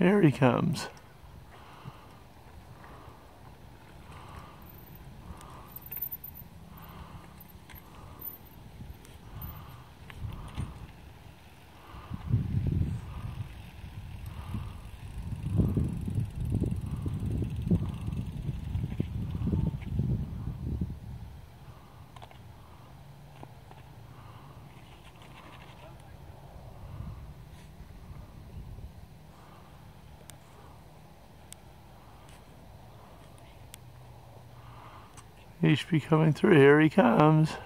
Here he comes. He should be coming through. Here he comes.